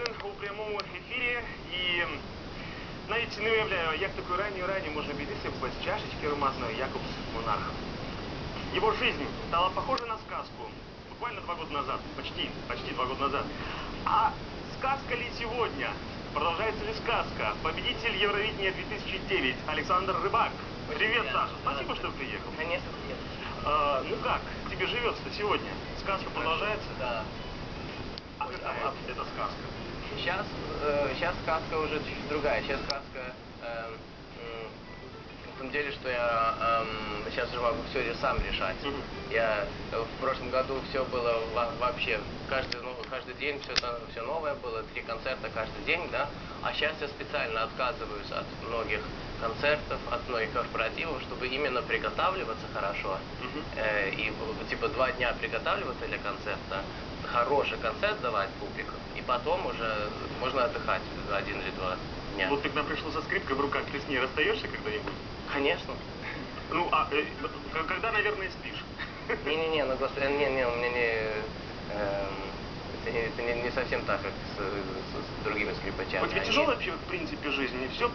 один у прямому ефірі і навіть не уявляю, як такою ранньою ранню може обійтися без чашечки ароматної Якобс Монарх. Его жизнь стала похожа на сказку буквально два года назад, почти, почти два года назад. А сказка ли сегодня? Продолжается ли сказка? Победитель Евровидения 2009 Александр Рыбак. Привет, Саша. Спасибо, что приехал. Конечно, нет. А, ну как, тебе живется сегодня? Сказка продолжается? Да. А какая это сказка? Сейчас, э, сейчас сказка уже чуть-чуть другая. Сейчас сказка э, м, в том деле, что я эм, сейчас уже могу все сам решать. Мгм. Я э, в прошлом году все было во- вообще каждый ну, каждый день все все новое было, три концерта каждый день, да. А сейчас я специально отказываюсь от многих концертов, от многих корпоративов, чтобы именно приготавливаться хорошо. Мгм. Э, и э, типа два дня приготавливаться для концерта, хороший концерт давать публику, и потом уже можно отдыхать один или два дня. Вот нам пришел со скрипкой в руках, ты с ней расстаешься когда-нибудь? Конечно. Ну, а э, когда, наверное, спишь? Не-не-не, ну господи, не, не, у меня не, эм, это, не, это не, не совсем так, как с, с- с другими скрипачами. У тебя Они- тяжелая вообще, в принципе, жизнь? Все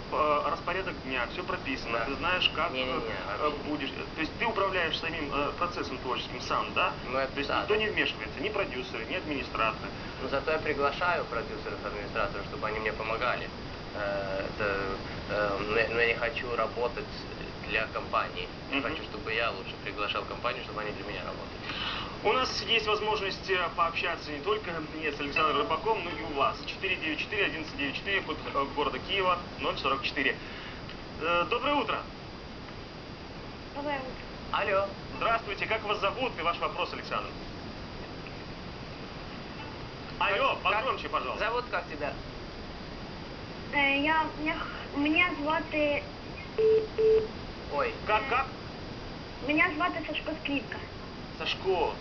распорядок дня, все прописано, Да. ты знаешь, как Не-не-не, э, вообще. будешь. То есть ты управляешь самим э, процессом творческим сам, да? Ну, это То есть да, никто да. не вмешивается, ни продюсеры, ни администраторы. Но зато я приглашаю продюсеров, администраторов, чтобы они мне помогали. Э, Это, э, но я- но я не хочу работать для компании. Я Мгм. хочу, чтобы я лучше приглашал компанию, чтобы они для меня работали. У нас есть возможность э, пообщаться не только мне с Александром Рыбаком, но и у вас. 494-1194, код э, города Киева, 044. Э, Доброе утро. Доброе утро. Алло. Здравствуйте, как вас зовут и ваш вопрос, Александр? Алло, Как- погромче, пожалуйста. Зовут как тебя? Е, Я, я, мене звати, Ой, Как, как? мене звати Сашко Скрипка. Сашко,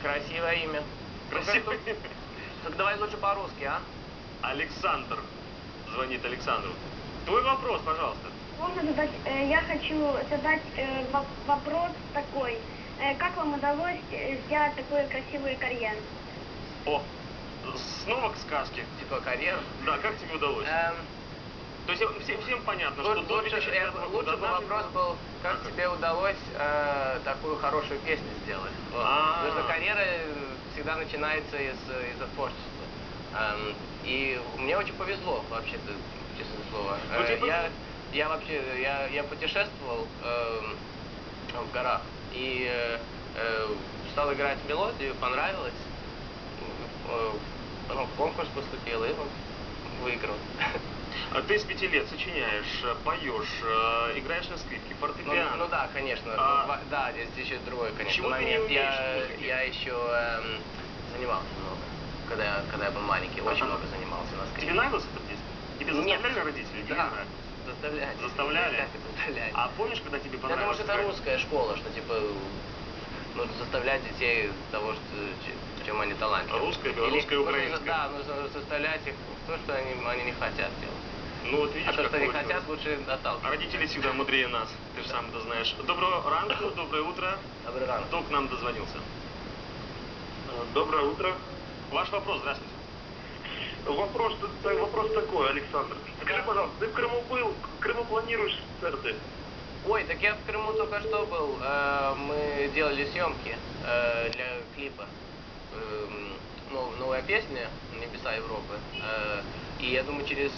красивое имя. Красиво. Так давай лучше по-русски, а? Александр. Звонит Александру. Твой вопрос, пожалуйста. Можно задать, э, я хочу задать э, во- вопрос такой. Э, Как вам удалось э, сделать такую красивую карьеру? О, снова к сказке. Типа карьеру. Да, как тебе удалось? Эм, То есть всем, всем понятно, что лучше, до лучше, 2005 я- лучше бы вопрос был, как тебе удалось э, такую хорошую песню сделать. Вот. А. Потому что карьера э, всегда начинается из, э, из творчества. Эм, и мне очень повезло, вообще-то, честное слово. Ну, Э, я, я вообще, я, я путешествовал эм, в горах и э, э, стал играть мелодию, понравилось. Э, потом в конкурс поступил и выиграл. А Ты с пяти лет сочиняешь, э, поешь, э, играешь на скрипке, Ну, фортепиано. ну да, конечно. А- Ну, да, здесь еще другой, конечно, Чего ты не момент. умеешь в я, я еще эм, занимался много. Когда, я- когда я был маленький, очень Ага. много занимался на скрипке. Тебе нравилось это песня? Тебе Нет. заставляли родители? или не Да. Заставляли. Заставляли? Заставляли? А помнишь, когда тебе Я думаю, понравилось? что это русская школа, что типа ну, заставлять детей того, что, в чем они талантливы. Русская, белорусская, Или нужно украинская. Да, нужно заставлять их в то, что они, они не хотят делать. Ну вот видишь, А то, как что они хотят, лучше А отталкивать. родители всегда мудрее нас, ты же сам это знаешь. Доброго ранку, доброе утро. Добрый ранок. Кто к нам дозвонился? Э, Доброе утро. Ваш вопрос, здравствуйте. Вопрос, т- вопрос такой, Александр. Скажи, пожалуйста, ты в Крыму был, в Крыму планируешь концерты? Ой, так я в Крыму только что был. Э, Мы делали съемки э, для клипа. Эм, нов- Новая песня «Небеса Европы». Э, И я думаю, через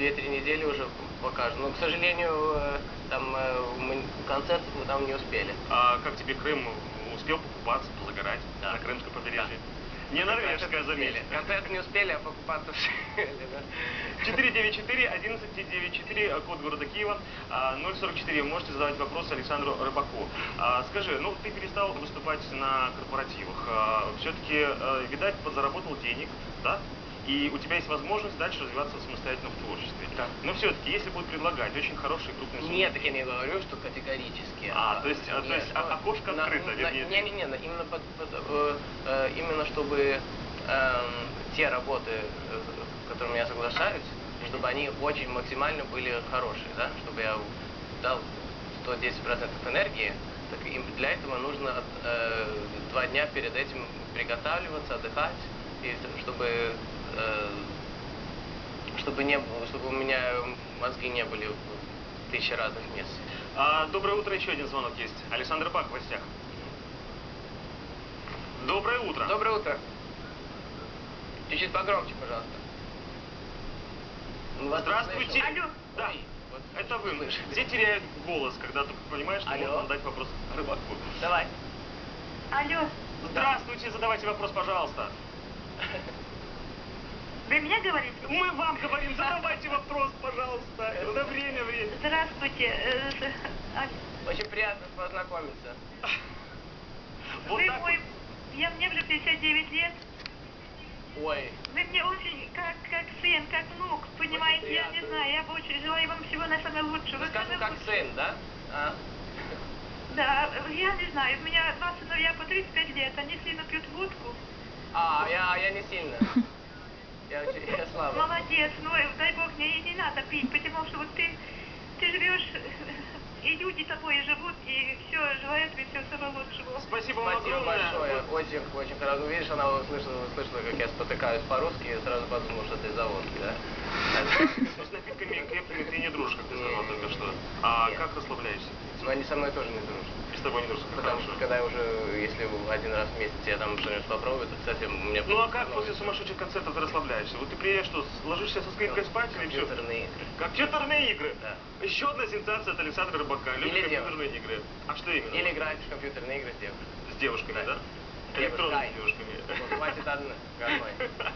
2-3 недели уже покажем. Но, к сожалению, э, там э, мы концерт мы там не успели. А как тебе Крым? Успел покупаться, позагорать Да. на Крымском побережье? Не норвежская, заметь. Концерт не успели, а покупаться успели, да. 494-1194, код города Киева, а, 044. Можете задавать вопросы Александру Рыбаку. А, Скажи, ну ты перестал выступать на корпоративах. Все-таки, видать, подзаработал денег, да? И у тебя есть возможность дальше развиваться самостоятельно в творчестве. Да. Но все-таки, если будут предлагать очень хорошие крупные суммы, Нет, так я не говорю, что категорически. А, то есть, а, то Нет, есть, а- ну, окошко открыто, вернее. Не, не, не, на- именно, под- под- э, э, именно чтобы эм, те работы, э, к которым я соглашаюсь, чтобы они очень максимально были хорошие, да, чтобы я дал 110% энергии, так им для этого нужно от- э, два дня перед этим приготавливаться, отдыхать, и с- чтобы э, чтобы не было, чтобы у меня мозги не были в тысячи разных мест. А, доброе утро, еще один звонок есть. Александр Бак в гостях. Доброе утро. Доброе утро. Чуть-чуть погромче, пожалуйста. Ну, Здравствуйте. слышу. Алло. Да. Ой, вот Это вы. слышу. Все теряют голос, когда только понимаешь, что Алло. можно задать вопрос рыбаку. Давай. Алло, Здравствуйте, задавайте вопрос, пожалуйста. вы меня говорите? Мы вам говорим, задавайте вопрос, пожалуйста. На время, время. Здравствуйте. э, с- а, Очень приятно познакомиться. Вот Вы так мой... Я, мне уже 59 лет. Ой, Вы мне очень как, как сын, как внук, понимаете? Я не знаю, я бы очень желаю вам всего на самое лучшее. Вы самый как лучший. сын, да? А? Да, я не знаю, у меня два сыновья по 35 лет, они сильно пьют водку. А, я, я не сильно. Я очень. Молодец, ну э, дай бог мне и не надо пить, потому что вот ты, ты живешь, и люди тобой живут, и все, желаю тебе всего самого лучшего. Спасибо вам Спасибо большое. Очень, очень хорошо. Видишь, она услышала, услышала, как я спотыкаюсь по-русски, и сразу подумала, что ты заводки, да? С напитками крепкими ты не дружишь, как ты сказал только что. А как расслабляешься? Но они со мной тоже не дружат. И с тобой не дружишь? Потому Хорошо. что когда я уже, если один раз в месяц я там что-нибудь попробую, то, кстати, у меня... Ну а как становится после сумасшедших концертов ты расслабляешься? Вот ты приедешь, что, ложишься со скрипкой спать или все? Компьютерные игры. Компьютерные игры. Да. Еще одна сенсация от Александра Рыбака. Любит Или компьютерные игры. А что именно? Или играть в компьютерные игры с девушкой. С девушками, да? Девушкой. Электронными девушками. Хватит одной.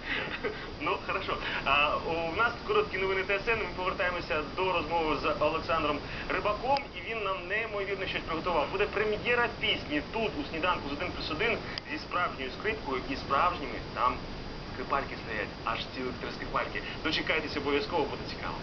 Ну, хорошо. А, у нас короткі новини ТСН. Ми повертаємося до розмови з Олександром Рибаком, і він нам неймовірно щось приготував. Буде прем'єра пісні тут, у сніданку з 1 плюс 1 зі справжньою скрипкою і справжніми там скрипальки стоять. Аж цілих три скрипальки. Дочекайтеся обов'язково, буде цікаво.